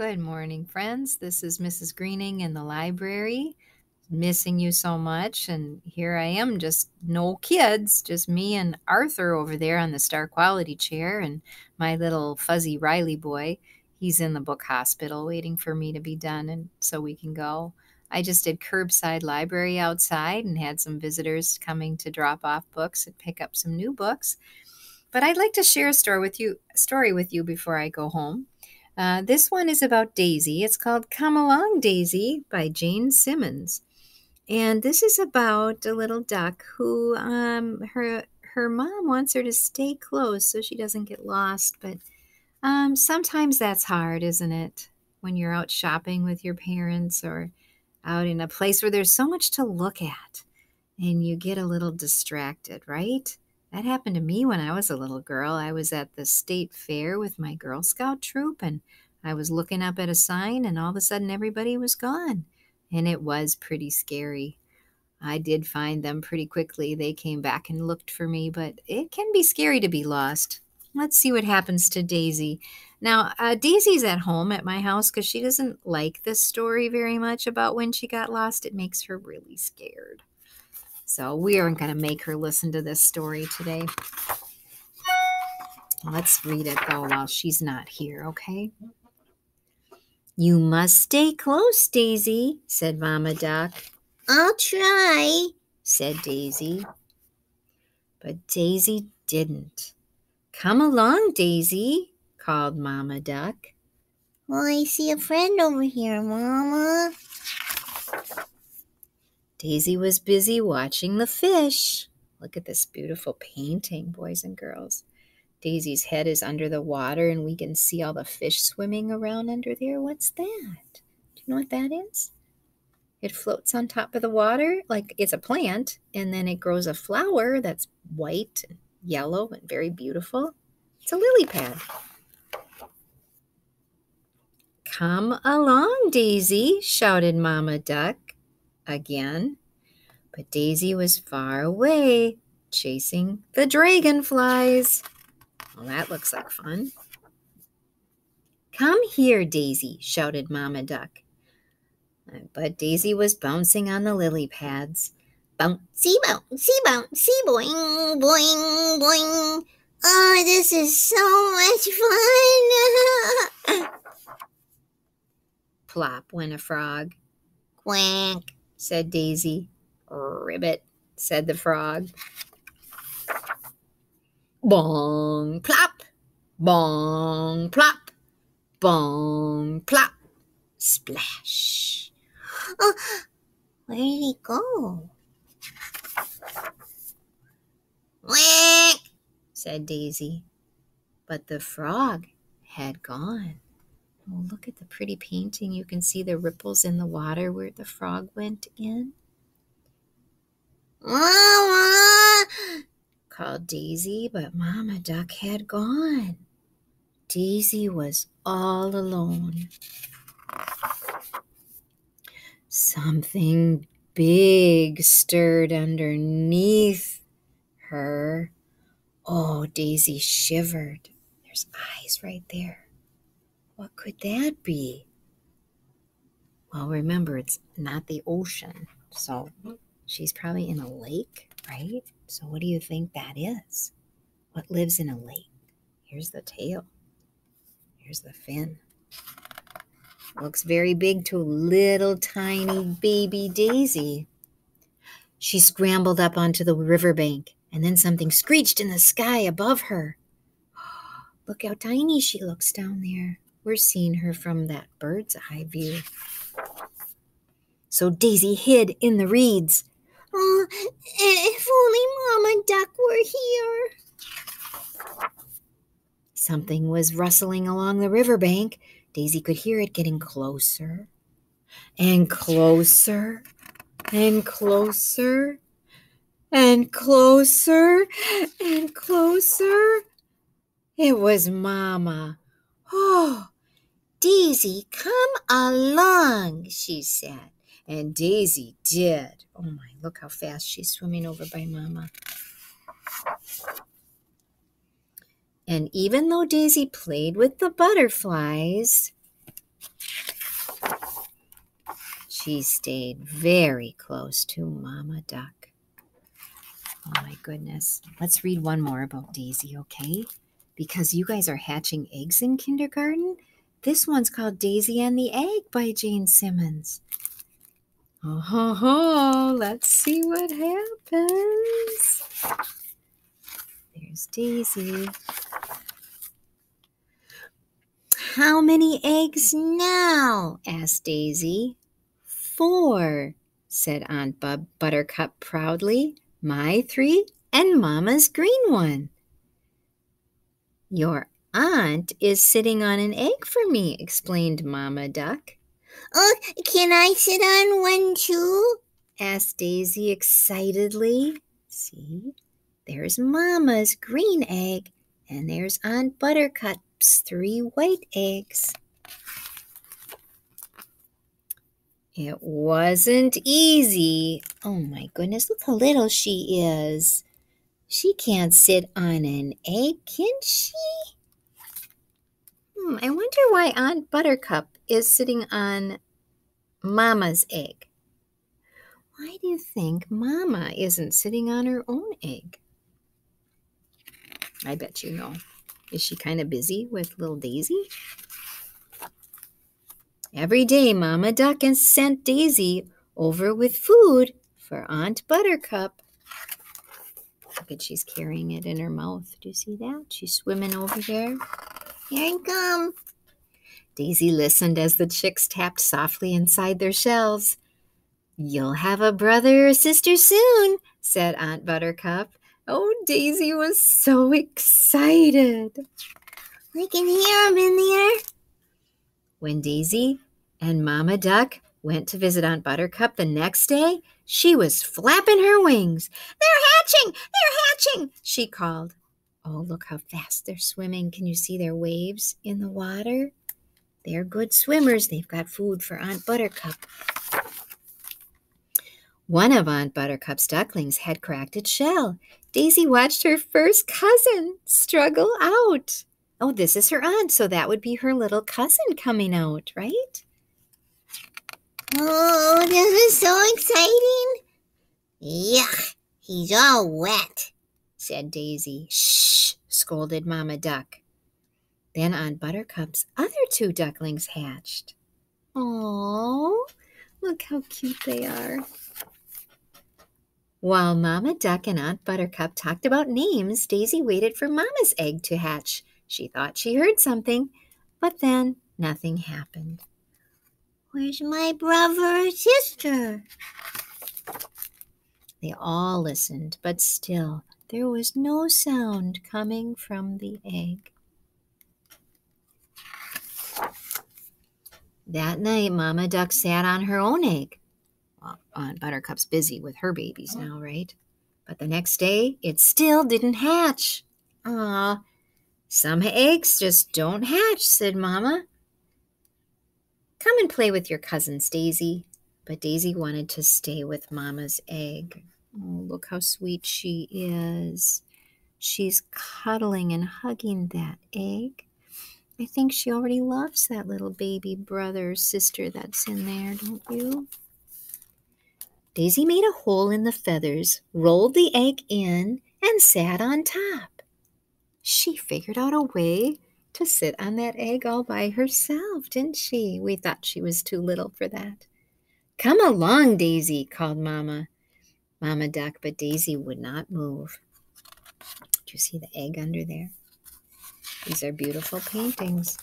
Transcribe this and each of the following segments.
Good morning, friends. This is Mrs. Greening in the library. Missing you so much. And here I am, just no kids, just me and Arthur over there on the star quality chair, and my little fuzzy Riley boy. He's in the book hospital waiting for me to be done and so we can go. I just did curbside library outside and had some visitors coming to drop off books and pick up some new books. But I'd like to share a story with you, story with you before I go home. Uh, this one is about Daisy. It's called Come Along Daisy by Jane Simmons. And this is about a little duck who um, her her mom wants her to stay close so she doesn't get lost. But um, sometimes that's hard, isn't it? When you're out shopping with your parents or out in a place where there's so much to look at and you get a little distracted, right? That happened to me when I was a little girl. I was at the state fair with my Girl Scout troop and I was looking up at a sign and all of a sudden everybody was gone. And it was pretty scary. I did find them pretty quickly. They came back and looked for me, but it can be scary to be lost. Let's see what happens to Daisy. Now, uh, Daisy's at home at my house because she doesn't like this story very much about when she got lost. It makes her really scared. So we aren't going to make her listen to this story today. Let's read it though while she's not here, okay? You must stay close, Daisy, said Mama Duck. I'll try, said Daisy. But Daisy didn't. Come along, Daisy, called Mama Duck. Well, I see a friend over here, Mama. Daisy was busy watching the fish. Look at this beautiful painting, boys and girls. Daisy's head is under the water, and we can see all the fish swimming around under there. What's that? Do you know what that is? It floats on top of the water like it's a plant, and then it grows a flower that's white and yellow and very beautiful. It's a lily pad. Come along, Daisy, shouted Mama Duck again. But Daisy was far away, chasing the dragonflies. Well, that looks like fun. Come here, Daisy, shouted Mama Duck. Uh, but Daisy was bouncing on the lily pads. Bouncy, bouncy, bouncy, boing, boing, boing. Oh, this is so much fun. Plop went a frog. Quack said Daisy. Ribbit, said the frog. Bong, plop, bong, plop, bong, plop, splash. Oh, where did he go? Quack, said Daisy. But the frog had gone. Oh, look at the pretty painting. You can see the ripples in the water where the frog went in. Mama! called Daisy, but Mama Duck had gone. Daisy was all alone. Something big stirred underneath her. Oh, Daisy shivered. There's eyes right there. What could that be? Well, remember, it's not the ocean. So she's probably in a lake, right? So what do you think that is? What lives in a lake? Here's the tail. Here's the fin. Looks very big to little tiny baby Daisy. She scrambled up onto the riverbank, and then something screeched in the sky above her. Look how tiny she looks down there. We're seeing her from that bird's eye view. So Daisy hid in the reeds. Oh, if only Mama Duck were here. Something was rustling along the riverbank. Daisy could hear it getting closer and closer and closer and closer and closer. It was Mama. Oh, Daisy, come along, she said. And Daisy did. Oh my, look how fast she's swimming over by Mama. And even though Daisy played with the butterflies, She stayed very close to Mama Duck. Oh my goodness. Let's read one more about Daisy, okay? Because you guys are hatching eggs in kindergarten. This one's called Daisy and the Egg by Jane Simmons. Oh, ho, ho. let's see what happens. There's Daisy. How many eggs now? asked Daisy. Four, said Aunt Bub Buttercup proudly. My three and Mama's green one. Your aunt is sitting on an egg for me, explained Mama Duck. Oh, can I sit on one too? asked Daisy excitedly. See, there's Mama's green egg, and there's Aunt Buttercup's three white eggs. It wasn't easy. Oh my goodness, look how little she is. She can't sit on an egg, can she? Hmm, I wonder why Aunt Buttercup is sitting on Mama's egg. Why do you think Mama isn't sitting on her own egg? I bet you know. Is she kind of busy with little Daisy? Every day, Mama Duck and sent Daisy over with food for Aunt Buttercup. Look at she's carrying it in her mouth. Do you see that? She's swimming over there. Here I come. Daisy listened as the chicks tapped softly inside their shells. You'll have a brother or sister soon, said Aunt Buttercup. Oh, Daisy was so excited. We can hear him in there. When Daisy and Mama Duck went to visit Aunt Buttercup the next day, she was flapping her wings. They're hatching! They're hatching! she called. Oh, look how fast they're swimming. Can you see their waves in the water? They're good swimmers. They've got food for Aunt Buttercup. One of Aunt Buttercup's ducklings had cracked its shell. Daisy watched her first cousin struggle out. Oh, this is her aunt, so that would be her little cousin coming out, right? Oh, this is so exciting. Yuck, he's all wet, said Daisy. Shh, scolded Mama Duck. Then on Buttercup's other two ducklings hatched. Oh, look how cute they are. While Mama Duck and Aunt Buttercup talked about names, Daisy waited for Mama's egg to hatch. She thought she heard something, but then nothing happened. Where's my brother or sister? They all listened, but still there was no sound coming from the egg. That night, Mama Duck sat on her own egg. Well, Aunt Buttercup's busy with her babies now, right? But the next day, it still didn't hatch. Ah, some eggs just don't hatch, said Mama. Come and play with your cousins, Daisy. But Daisy wanted to stay with Mama's egg. Oh, look how sweet she is. She's cuddling and hugging that egg. I think she already loves that little baby brother or sister that's in there, don't you? Daisy made a hole in the feathers, rolled the egg in, and sat on top she figured out a way to sit on that egg all by herself, didn't she? We thought she was too little for that. Come along, Daisy, called Mamma. Mamma Duck, but Daisy would not move. Do you see the egg under there? These are beautiful paintings.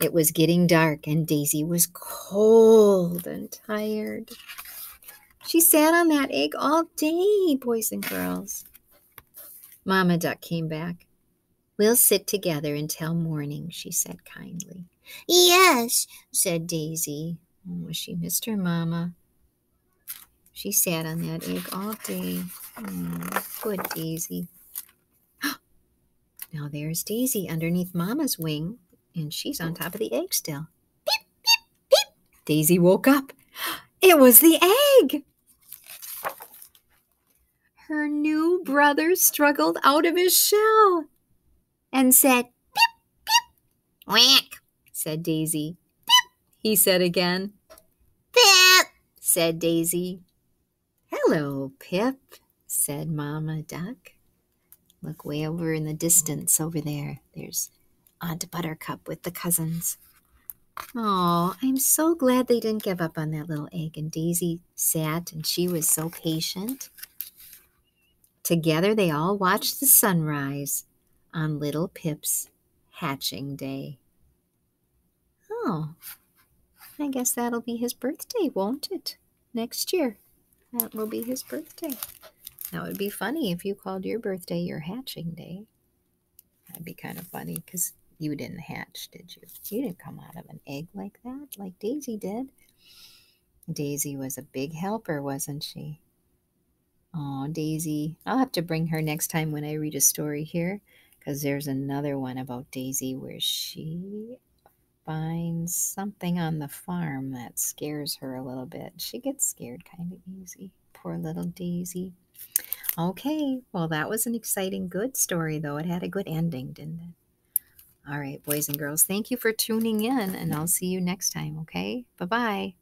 It was getting dark, and Daisy was cold and tired. She sat on that egg all day, boys and girls. Mamma Duck came back. We'll sit together until morning, she said kindly. Yes, said Daisy. Oh, she missed her mamma. She sat on that egg all day. Mm, oh, good Daisy. Now there's Daisy underneath Mama's wing, and she's on top of the egg still. Beep, beep, beep. Daisy woke up. It was the egg. Her new brother struggled out of his shell and said, Pip, pip. Whack, said Daisy. Pip, he said again. Pip. said Daisy. Hello, Pip, said Mamma Duck. Look way over in the distance over there. There's Aunt Buttercup with the cousins. Oh, I'm so glad they didn't give up on that little egg. And Daisy sat and she was so patient. Together they all watched the sunrise on little Pip's hatching day. Oh, I guess that'll be his birthday, won't it? Next year. That will be his birthday. That would be funny if you called your birthday your hatching day. That'd be kind of funny because you didn't hatch, did you? You didn't come out of an egg like that, like Daisy did. Daisy was a big helper, wasn't she? Oh, Daisy. I'll have to bring her next time when I read a story here because there's another one about Daisy where she finds something on the farm that scares her a little bit. She gets scared kind of easy. Poor little Daisy. Okay, well, that was an exciting, good story, though. It had a good ending, didn't it? All right, boys and girls, thank you for tuning in, and I'll see you next time, okay? Bye bye.